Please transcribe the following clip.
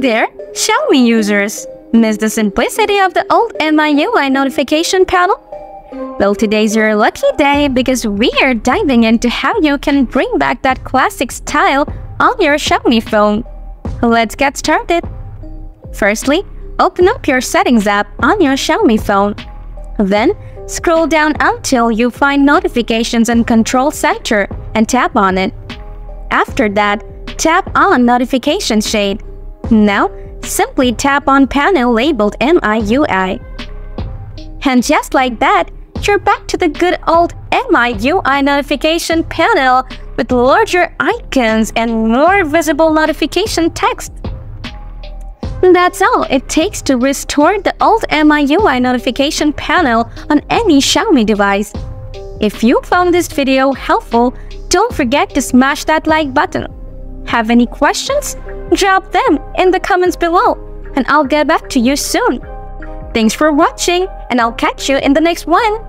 there, Xiaomi users! Miss the simplicity of the old MIUI notification panel? Well, today's your lucky day because we are diving into how you can bring back that classic style on your Xiaomi phone. Let's get started. Firstly, open up your Settings app on your Xiaomi phone. Then, scroll down until you find Notifications and Control Center and tap on it. After that, tap on Notification Shade. Now, simply tap on panel labeled MIUI. And just like that, you're back to the good old MIUI notification panel with larger icons and more visible notification text. That's all it takes to restore the old MIUI notification panel on any Xiaomi device. If you found this video helpful, don't forget to smash that like button. Have any questions? Drop them in the comments below and I'll get back to you soon. Thanks for watching and I'll catch you in the next one.